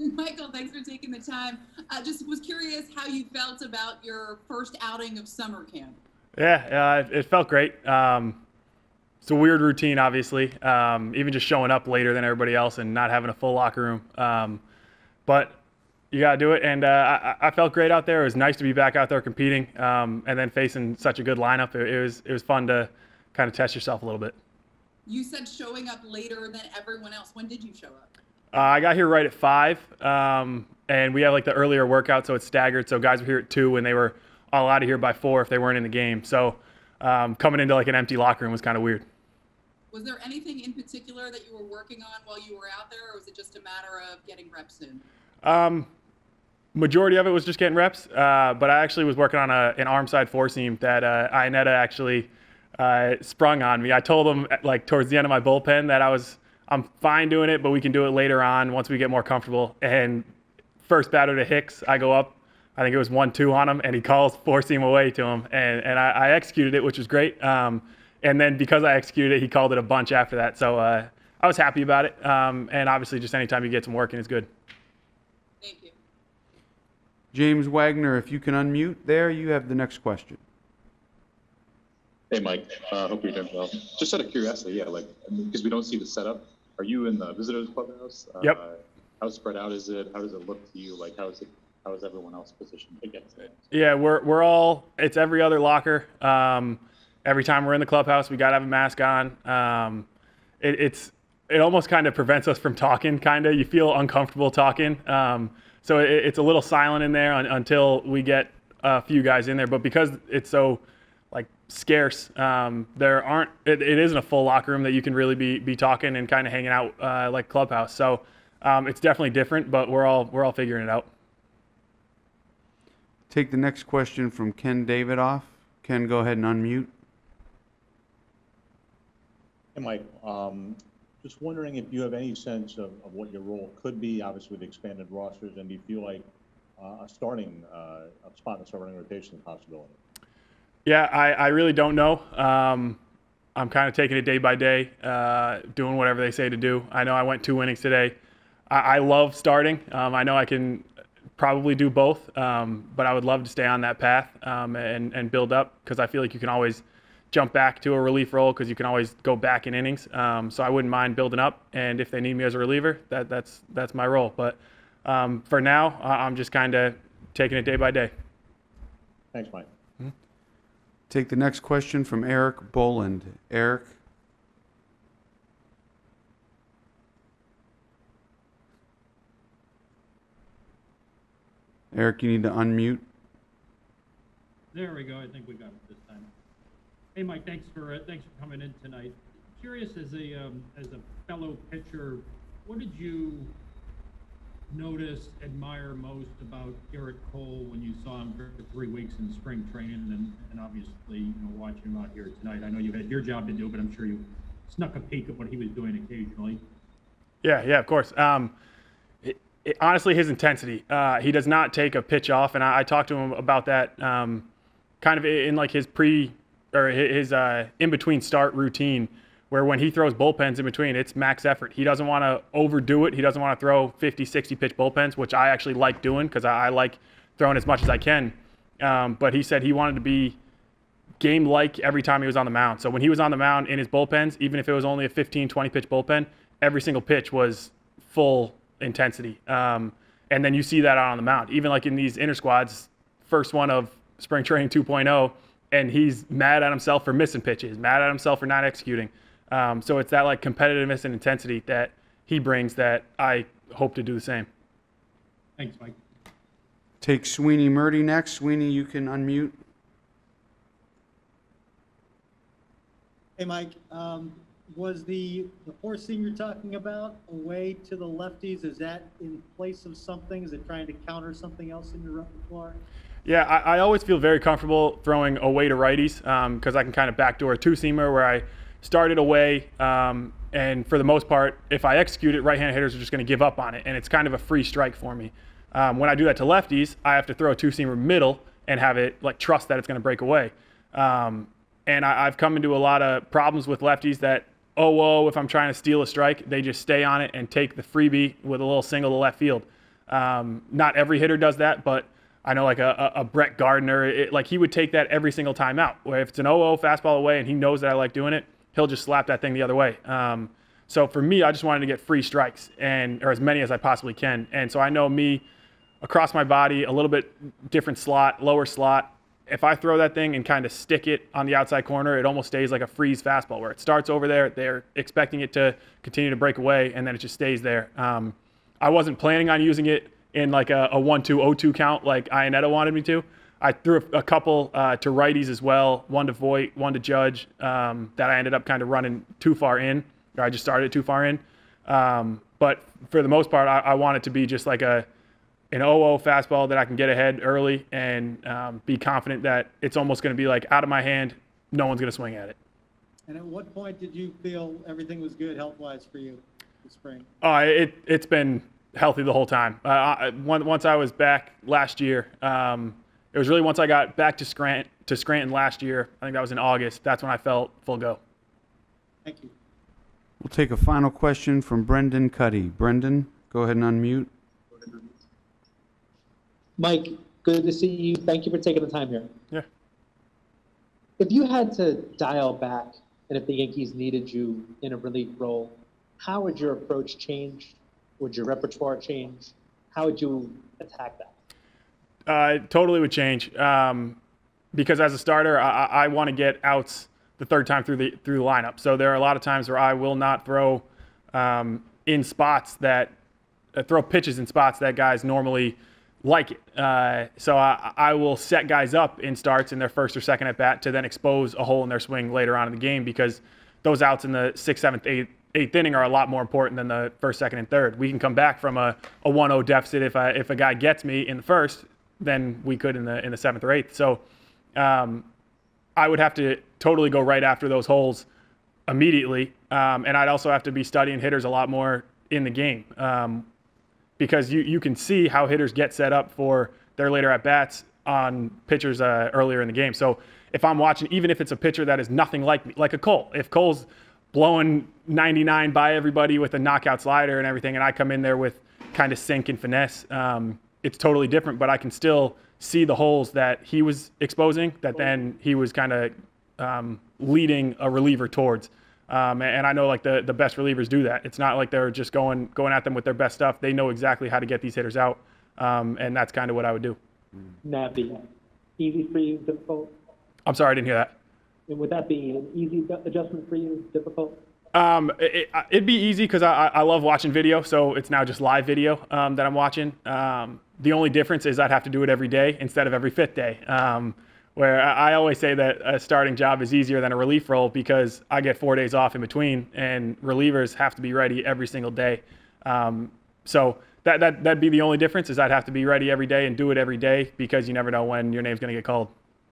Michael, thanks for taking the time. I just was curious how you felt about your first outing of summer camp. Yeah, uh, it felt great. Um, it's a weird routine, obviously. Um, even just showing up later than everybody else and not having a full locker room. Um, but you got to do it. And uh, I, I, felt great out there. It was nice to be back out there competing, um, and then facing such a good lineup. It, it, was it was fun to kind of test yourself a little bit. You said showing up later than everyone else. When did you show up? Uh, I got here right at five, um, and we have like the earlier workout, so it's staggered. So guys were here at two, and they were all out of here by four if they weren't in the game. So um, coming into like an empty locker room was kind of weird. Was there anything in particular that you were working on while you were out there, or was it just a matter of getting reps in? Um, majority of it was just getting reps, uh, but I actually was working on a, an arm side four seam that uh, Iannetta actually uh, sprung on me. I told him like towards the end of my bullpen that I was I'm fine doing it, but we can do it later on once we get more comfortable. And first batter to Hicks, I go up. I think it was one two on him, and he calls four seam away to him, and and I, I executed it, which was great. Um, and then because I executed it, he called it a bunch after that. So uh, I was happy about it. Um, and obviously, just anytime you get some work in is good. Thank you. James Wagner, if you can unmute there, you have the next question. Hey, Mike. Uh, hope you're doing well. Just out of curiosity, yeah, like because we don't see the setup. Are you in the visitors clubhouse? Yep. Uh, how spread out is it? How does it look to you? Like how is it? How is everyone else positioned against it? Yeah, we're we're all. It's every other locker. Um, every time we're in the clubhouse, we got to have a mask on. Um, it, it's it almost kind of prevents us from talking. Kind of, you feel uncomfortable talking. Um, so it, it's a little silent in there un, until we get a few guys in there. But because it's so like scarce, um, there aren't. It, it isn't a full locker room that you can really be be talking and kind of hanging out uh, like clubhouse. So um, it's definitely different, but we're all we're all figuring it out. Take the next question from Ken Davidoff. Ken, go ahead and unmute. Hey, Mike, um, just wondering if you have any sense of, of what your role could be, obviously with expanded rosters, and do you feel like uh, a starting, uh, a spot in the starting rotation is a possibility? Yeah, I, I really don't know. Um, I'm kind of taking it day by day, uh, doing whatever they say to do. I know I went two innings today. I, I love starting. Um, I know I can probably do both, um, but I would love to stay on that path um, and, and build up because I feel like you can always – jump back to a relief role because you can always go back in innings. Um, so I wouldn't mind building up, and if they need me as a reliever, that that's that's my role. But um, for now, I'm just kind of taking it day by day. Thanks, Mike. Mm-hmm. Take the next question from Erik Boland. Erik. Erik, you need to unmute. There we go. I think we got it this time. Hey, Mike, thanks for uh, thanks for coming in tonight. Curious as a um, as a fellow pitcher, what did you notice, admire most about Gerrit Cole when you saw him for three weeks in spring training, and, and obviously you know watching him out here tonight? I know you had your job to do, but I'm sure you snuck a peek at what he was doing occasionally. Yeah, yeah, of course. Um, it, it, honestly, his intensity. Uh, he does not take a pitch off, and I, I talked to him about that. Um, kind of in like his pre or his uh, in between start routine where when he throws bullpens in between, it's max effort. He doesn't want to overdo it. He doesn't want to throw 50, 60 pitch bullpens, which I actually like doing because I, I, like throwing as much as I can. Um, but he said he wanted to be game like every time he was on the mound. So when he was on the mound in his bullpens, even if it was only a 15, 20 pitch bullpen, every single pitch was full intensity. Um, and then you see that out on the mound. Even like in these intrasquads, first one of spring training 2.0 and he's mad at himself for missing pitches, mad at himself for not executing. Um, so it's that like competitiveness and intensity that he brings that I hope to do the same. Thanks, Mike. Take Sweeney Murti next. Sweeney, you can unmute. Hey, Mike. Um, was the the four seam you're talking about away to the lefties? Is that in place of something? Is it trying to counter something else in your repertoire? Yeah, I, I, always feel very comfortable throwing away to righties because um, I can kind of backdoor a two seamer where I started away. Um, and for the most part, if I execute it, right hand hitters are just going to give up on it. And it's kind of a free strike for me. Um, when I do that to lefties, I have to throw a two seamer middle and have it like trust that it's going to break away. Um, and I, have come into a lot of problems with lefties that, oh, whoa, if I'm trying to steal a strike, they just stay on it and take the freebie with a little single to left field. Um, not every hitter does that, but I know like a, a, a Brett Gardner, it, like he would take that every single time out. Where if it's an 0 fastball away and he knows that I like doing it, he'll just slap that thing the other way. Um, so for me, I just wanted to get free strikes and or as many as I possibly can. And so I know me across my body, a little bit different slot, lower slot. If I throw that thing and kind of stick it on the outside corner, it almost stays like a freeze fastball where it starts over there. They're expecting it to continue to break away, and then it just stays there. Um, I wasn't planning on using it in like a, a 1 2 0 2 count like Iannetta wanted me to. I threw a, a couple uh, to righties as well, one to Voit, one to Judge, um, that I ended up kind of running too far in, or I just started too far in. Um, but for the most part, I, I want it to be just like a an 0 fastball that I can get ahead early and um, be confident that it's almost going to be like out of my hand, no one's going to swing at it. And at what point did you feel everything was good health-wise for you this spring? Uh, it it's been healthy the whole time. Uh, I, once I was back last year, um, it was really once I got back to Scranton to Scranton last year. I think that was in August. That's when I felt full go. Thank you. We'll take a final question from Brendan Kuty. Brendan, go ahead and unmute. Mike, good to see you. Thank you for taking the time here. Yeah. If you had to dial back and if the Yankees needed you in a relief role, how would your approach change? Would your repertoire change? How would you attack that? Uh, totally would change um, because as a starter, I, I want to get outs the third time through the through the lineup. So there are a lot of times where I will not throw um, in spots that uh, throw pitches in spots that guys normally like it. Uh, so I, I will set guys up in starts in their first or second at bat to then expose a hole in their swing later on in the game because those outs in the sixth, seventh, eighth, eighth inning are a lot more important than the first, second, and third. We can come back from a, a 1-0 deficit if I, if a guy gets me in the first than we could in the in the seventh or eighth. So um, I would have to totally go right after those holes immediately, um, and I'd also have to be studying hitters a lot more in the game um, because you you can see how hitters get set up for their later at bats on pitchers uh, earlier in the game. So if I'm watching, even if it's a pitcher that is nothing like me, like a Cole, if Cole's blowing 99 by everybody with a knockout slider and everything, and I come in there with kind of sink and finesse. Um, it's totally different, but I can still see the holes that he was exposing that then he was kind of um, leading a reliever towards. Um, and I know like the, the best relievers do that. It's not like they're just going going at them with their best stuff. They know exactly how to get these hitters out, um, and that's kind of what I would do. Would that be easy for you, difficult? I'm sorry, I didn't hear that. And would that be an easy adjustment for you, difficult? Um, it, it, it'd be easy because I, I love watching video, so it's now just live video um, that I'm watching. Um, the only difference is I'd have to do it every day instead of every fifth day. Um, where I always say that a starting job is easier than a relief role because I get four days off in between, and relievers have to be ready every single day. Um, so that that that'd be the only difference is I'd have to be ready every day and do it every day because you never know when your name's going to get called.